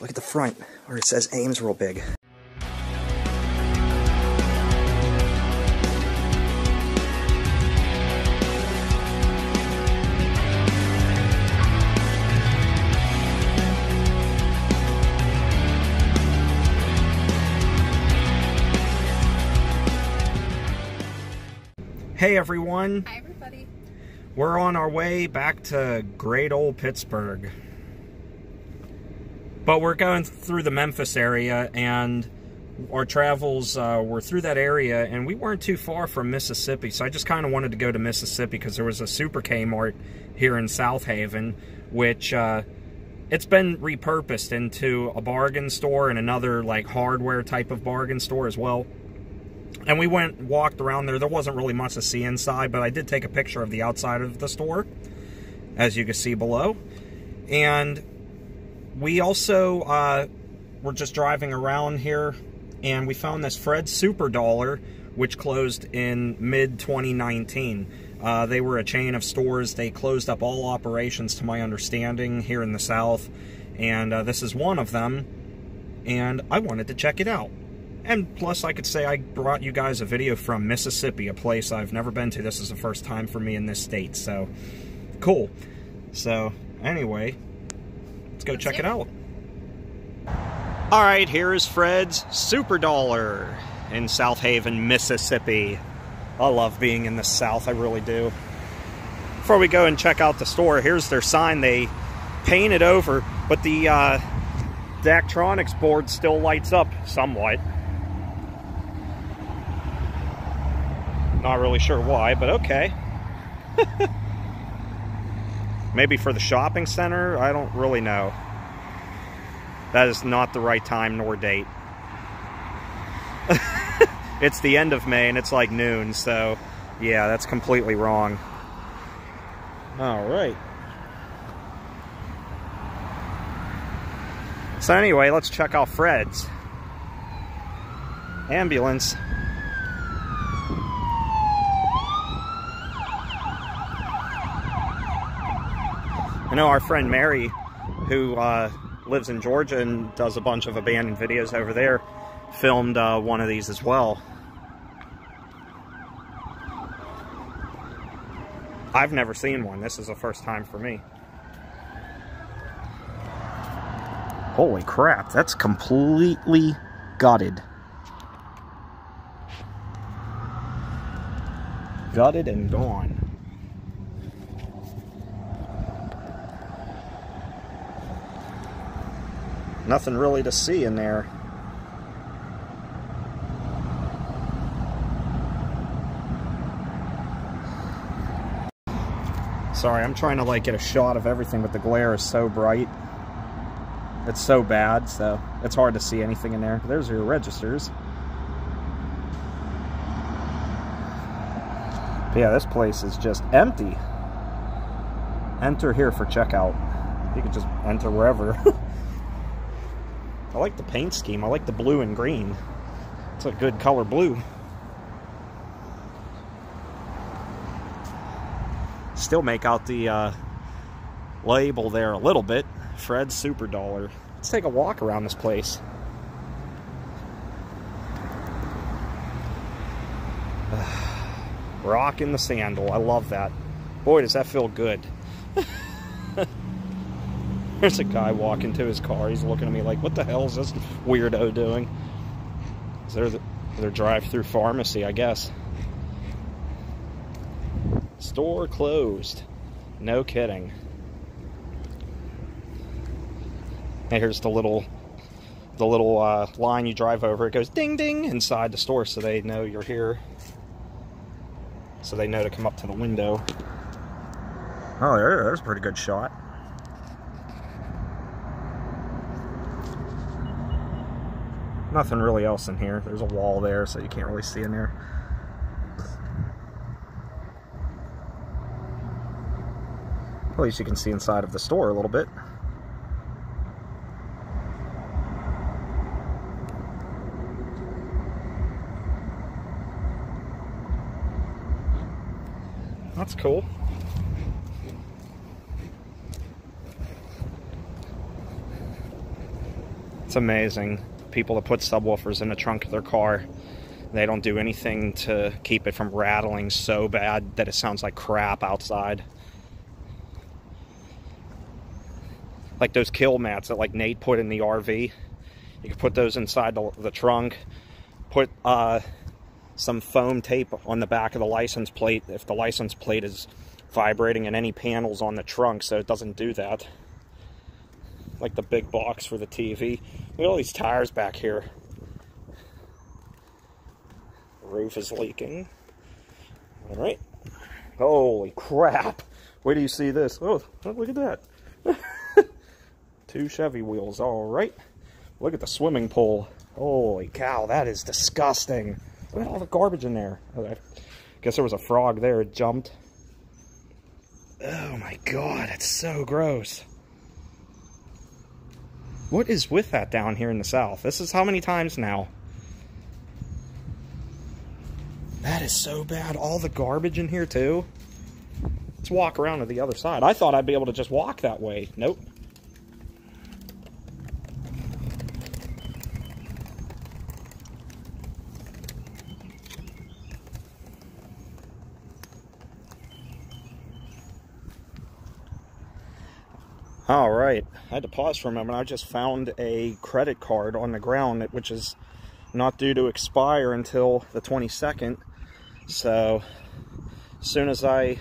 Look at the front where it says Ames real big. Hey everyone. Hi, everybody. We're on our way back to great old Pittsburgh. But we're going through the Memphis area, and our travels uh, were through that area, and we weren't too far from Mississippi. So I just kind of wanted to go to Mississippi because there was a Super Kmart here in Southaven, which uh, it's been repurposed into a bargain store and another like hardware type of bargain store as well. And we went, walked around there. There wasn't really much to see inside, but I did take a picture of the outside of the store, as you can see below. And we also uh, were just driving around here, and we found this Fred Super Dollar, which closed in mid-2019. Uh, they were a chain of stores. They closed up all operations, to my understanding, here in the South. And uh, this is one of them, and I wanted to check it out. And plus, I could say I brought you guys a video from Mississippi, a place I've never been to. This is the first time for me in this state, so cool. So, anyway, go check it out. All right, here is Fred's Super Dollar in Southaven, Mississippi. I love being in the South, I really do. Before we go and check out the store, here's their sign. They painted over, but the uh, Daktronics board still lights up somewhat. Not really sure why, but okay. Maybe for the shopping center? I don't really know. That is not the right time nor date. it's the end of May and it's like noon, so yeah, that's completely wrong. All right. So anyway, let's check out Fred's. Ambulance. Know our friend Mary, who uh, lives in Georgia and does a bunch of abandoned videos over there, filmed uh, one of these as well. I've never seen one. This is the first time for me. Holy crap, that's completely gutted. Gutted and gone. Nothing really to see in there. Sorry, I'm trying to like get a shot of everything, but the glare is so bright. It's so bad, so it's hard to see anything in there. There's your registers. But yeah, this place is just empty. Enter here for checkout. You can just enter wherever. I like the paint scheme. I like the blue and green. It's a good color blue. Still make out the uh, label there a little bit. Fred Super Dollar. Let's take a walk around this place. Rock in the sandal. I love that. Boy, does that feel good. There's a guy walking to his car. He's looking at me like, what the hell is this weirdo doing? Is there the, their drive-through pharmacy, I guess. Store closed. No kidding. And here's the little the little uh, line you drive over. It goes ding ding inside the store so they know you're here. So they know to come up to the window. Oh, there, there's a pretty good shot. Nothing really else in here. There's a wall there, so you can't really see in there. At least you can see inside of the store a little bit. That's cool. It's amazing. People that put subwoofers in the trunk of their car, they don't do anything to keep it from rattling so bad that it sounds like crap outside. Like those kill mats that like Nate put in the RV. You can put those inside the, the trunk. Put uh, some foam tape on the back of the license plate if the license plate is vibrating in any panels on the trunk so it doesn't do that. Like the big box for the TV. Look at all these tires back here. The roof is leaking. All right. Holy crap. Where do you see this? Oh, look at that. Two Chevy wheels. All right. Look at the swimming pool. Holy cow, that is disgusting. Look at all the garbage in there. Oh, I guess there was a frog there. It jumped. Oh my god, it's so gross. What is with that down here in the south? This is how many times now? That is so bad. All the garbage in here too. Let's walk around to the other side. I thought I'd be able to just walk that way. Nope. All right, I had to pause for a moment. I just found a credit card on the ground, which is not due to expire until the 22nd. So, as soon as I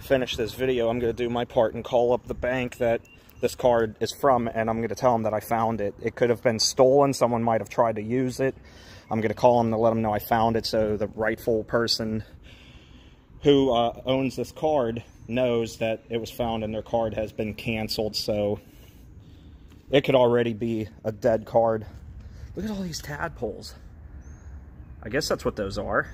finish this video, I'm going to do my part and call up the bank that this card is from, and I'm going to tell them that I found it. It could have been stolen. Someone might have tried to use it. I'm going to call them to let them know I found it so the rightful person who uh, owns this card knows that it was found and their card has been canceled, so it could already be a dead card. Look at all these tadpoles. I guess that's what those are.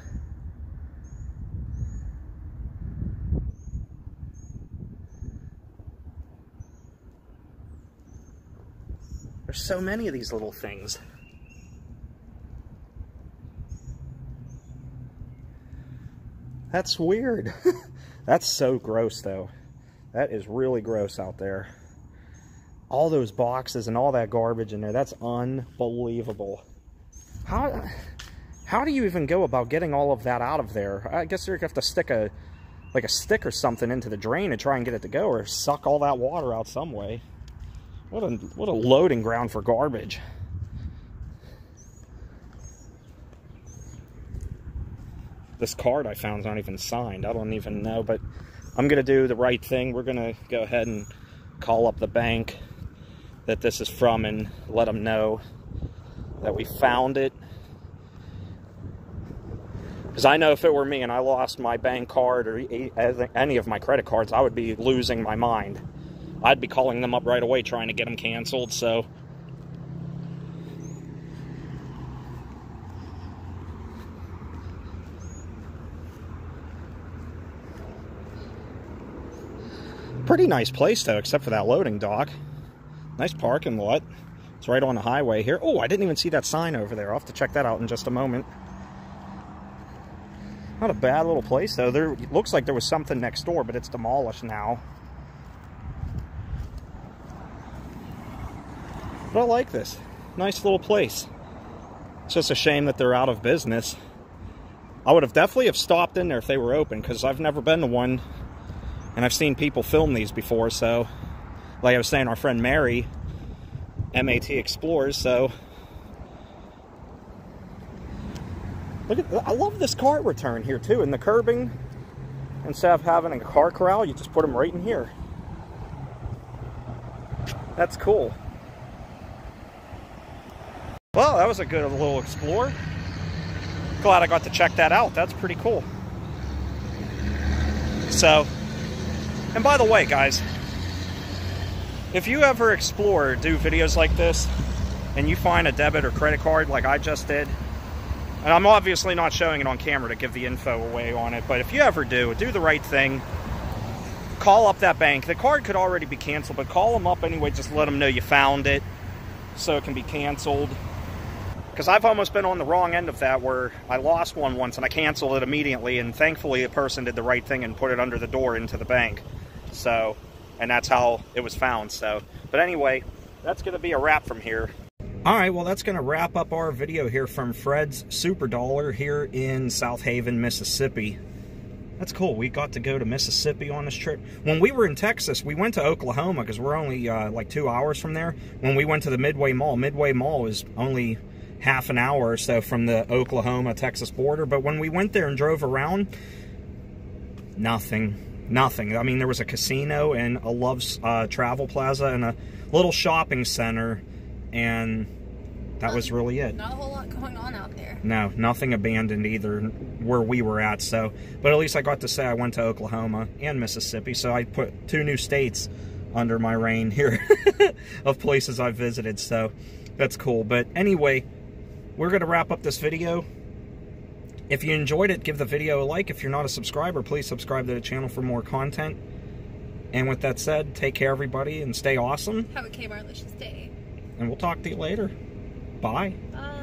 There's so many of these little things. That's weird. That's so gross, though. That is really gross out there. All those boxes and all that garbage in there, that's unbelievable. How, how do you even go about getting all of that out of there? I guess you have to stick a, like a stick or something into the drain and try and get it to go, or suck all that water out some way. What a, what a loading ground for garbage. This card I found is not even signed. I don't even know, but I'm going to do the right thing. We're going to go ahead and call up the bank that this is from and let them know that we found it. Because I know if it were me and I lost my bank card or any of my credit cards, I would be losing my mind. I'd be calling them up right away trying to get them canceled, so Pretty nice place, though, except for that loading dock. Nice parking lot. It's right on the highway here. Oh, I didn't even see that sign over there. I'll have to check that out in just a moment. Not a bad little place, though. There looks like there was something next door, but it's demolished now. But I like this. Nice little place. It's just a shame that they're out of business. I would have definitely have stopped in there if they were open, because I've never been to one and I've seen people film these before, so like I was saying, our friend Mary, MAT Explores, so look at I love this cart return here too, and the curbing. Instead of having a car corral, you just put them right in here. That's cool. Well, that was a good little explore. Glad I got to check that out. That's pretty cool. So, and by the way, guys, if you ever explore, do videos like this, and you find a debit or credit card like I just did, and I'm obviously not showing it on camera to give the info away on it, but if you ever do, do the right thing. Call up that bank. The card could already be canceled, but call them up anyway. Just let them know you found it so it can be canceled. Because I've almost been on the wrong end of that where I lost one once and I canceled it immediately, and thankfully the person did the right thing and put it under the door into the bank. So, and that's how it was found. So, but anyway, that's going to be a wrap from here. All right, well, that's going to wrap up our video here from Fred's Super Dollar here in Southaven, Mississippi. That's cool. We got to go to Mississippi on this trip. When we were in Texas, we went to Oklahoma because we're only uh, like two hours from there. When we went to the Midway Mall, Midway Mall is only half an hour or so from the Oklahoma-Texas border. But when we went there and drove around, nothing. Nothing. I mean, there was a casino and a Love's uh, Travel Plaza and a little shopping center and that was really it. Not a whole lot going on out there. No, nothing abandoned either where we were at. So, but at least I got to say I went to Oklahoma and Mississippi. So I put two new states under my reign here of places I've visited. So that's cool. But anyway, we're going to wrap up this video. If you enjoyed it, give the video a like. If you're not a subscriber, please subscribe to the channel for more content. And with that said, take care, everybody, and stay awesome. Have a Kmartlicious day. And we'll talk to you later. Bye. Bye.